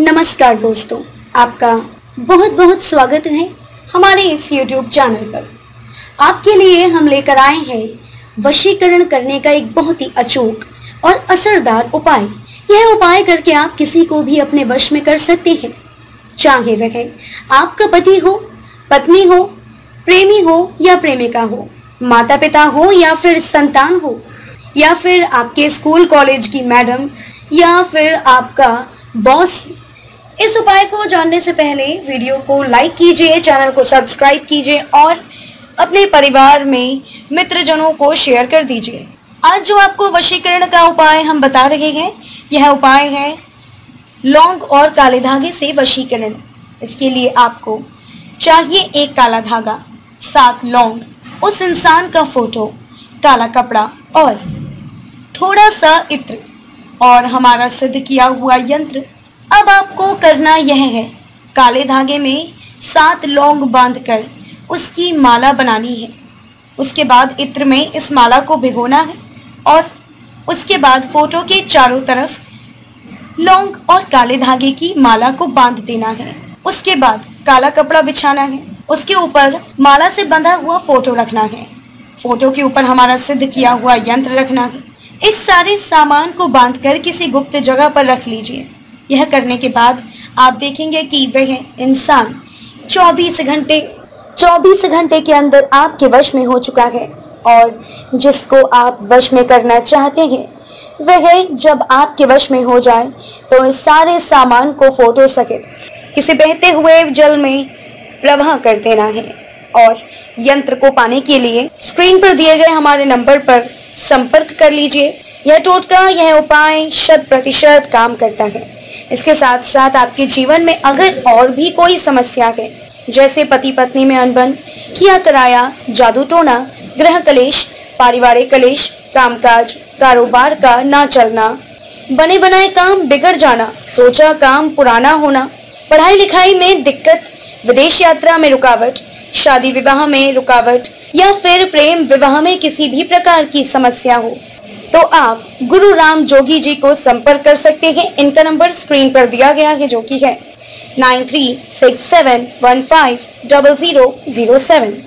नमस्कार दोस्तों, आपका बहुत बहुत स्वागत है हमारे इस YouTube चैनल पर। आपके लिए हम लेकर आए हैं वशीकरण करने का एक बहुत ही अचूक और असरदार उपाय। यह उपाय करके आप किसी को भी अपने वश में कर सकते हैं। चाहे वह आपका पति हो, पत्नी हो, प्रेमी हो या प्रेमिका हो माता पिता हो या फिर संतान हो, या फिर आपके स्कूल, कॉलेज की मैडम या फिर आपका बॉस इस उपाय को जानने से पहले वीडियो को लाइक कीजिए चैनल को सब्सक्राइब कीजिए और अपने परिवार में मित्रजनों को शेयर कर दीजिए। आज जो आपको वशीकरण का उपाय हम बता रहे हैं, यह उपाय है लौंग और काले धागे से वशीकरण। इसके लिए आपको चाहिए एक काला धागा, सात लौंग, उस इंसान का फ़ोटो, काला कपड़ा और थोड़ा सा इत्र और हमारा सिद्ध किया हुआ यंत्र। अब आपको करना यह है। काले धागे में सात लौंग बांधकर उसकी माला बनानी है। उसके बाद इत्र में इस माला को भिगोना है और उसके बाद फ़ोटो के चारों तरफ़ लौंग और काले धागे की माला को बाँध देना है। उसके बाद काला कपड़ा बिछाना है। उसके ऊपर माला से बंधा हुआ फ़ोटो रखना है। फ़ोटो के ऊपर हमारा सिद्ध किया हुआ यंत्र रखना है। इस सारे सामान को बांधकर किसी गुप्त जगह पर रख लीजिए। यह करने के बाद आप देखेंगे कि वह इंसान 24 घंटे 24 घंटे के अंदर आपके वश में हो चुका है और जिसको आप वश में करना चाहते हैं, वह जब आपके वश में हो जाए तो इस सारे सामान को फ़ोटो सहित किसी बहते हुए जल में प्रवाह कर देना है और यंत्र को पाने के लिए स्क्रीन पर दिए गए हमारे नंबर पर संपर्क कर लीजिए। यह टोटका, यह उपाय शत प्रतिशत काम करता है। इसके साथ साथ आपके जीवन में अगर और भी कोई समस्या है, जैसे पति पत्नी में अनबन, किया कराया, जादू टोना, ग्रह कलेश, पारिवारिक कलेश, कामकाज, कारोबार का ना चलना, बने बनाए काम बिगड़ जाना, सोचा काम पुराना होना, पढ़ाई लिखाई में दिक्कत, विदेश यात्रा में रुकावट, शादी विवाह में रुकावट, या फिर प्रेम विवाह में किसी भी प्रकार की समस्या हो तो आप गुरु राम जोगी जी को संपर्क कर सकते हैं। इनका नंबर स्क्रीन पर दिया गया है, जो कि है nine three six seven one five double zero zero seven.